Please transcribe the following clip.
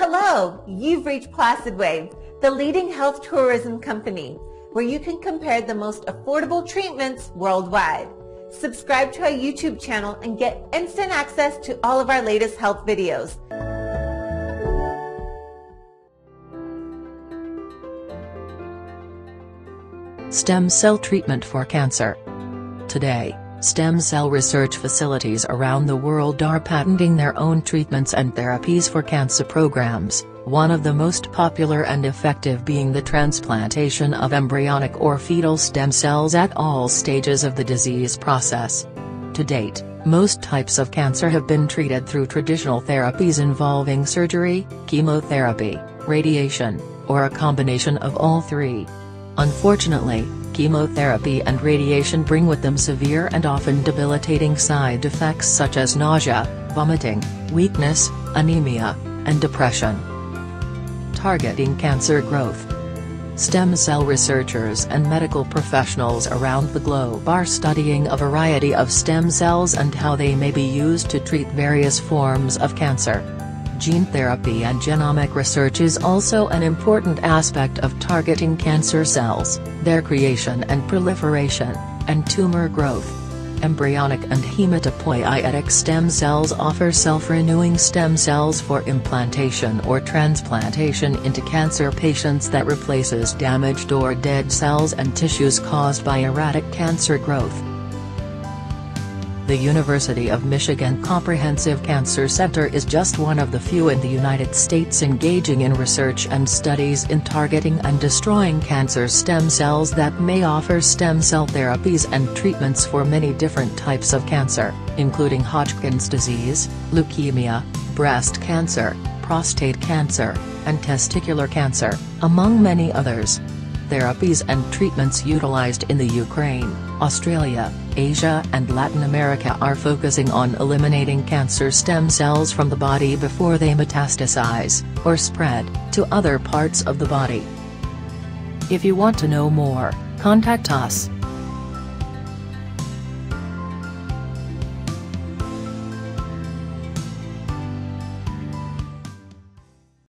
Hello, you've reached PlacidWay, the leading health tourism company, where you can compare the most affordable treatments worldwide. Subscribe to our YouTube channel and get instant access to all of our latest health videos. Stem cell treatment for cancer. Today, stem cell research facilities around the world are patenting their own treatments and therapies for cancer programs, one of the most popular and effective being the transplantation of embryonic or fetal stem cells at all stages of the disease process. To date, most types of cancer have been treated through traditional therapies involving surgery, chemotherapy, radiation, or a combination of all three. Unfortunately, chemotherapy and radiation bring with them severe and often debilitating side effects such as nausea, vomiting, weakness, anemia, and depression. Targeting cancer growth. Stem cell researchers and medical professionals around the globe are studying a variety of stem cells and how they may be used to treat various forms of cancer. Gene therapy and genomic research is also an important aspect of targeting cancer cells, their creation and proliferation, and tumor growth. Embryonic and hematopoietic stem cells offer self-renewing stem cells for implantation or transplantation into cancer patients that replaces damaged or dead cells and tissues caused by erratic cancer growth. The University of Michigan Comprehensive Cancer Center is just one of the few in the United States engaging in research and studies in targeting and destroying cancer stem cells that may offer stem cell therapies and treatments for many different types of cancer, including Hodgkin's disease, leukemia, breast cancer, prostate cancer, and testicular cancer, among many others. Therapies and treatments utilized in the Ukraine, Australia, Asia and Latin America are focusing on eliminating cancer stem cells from the body before they metastasize, or spread, to other parts of the body. If you want to know more, contact us.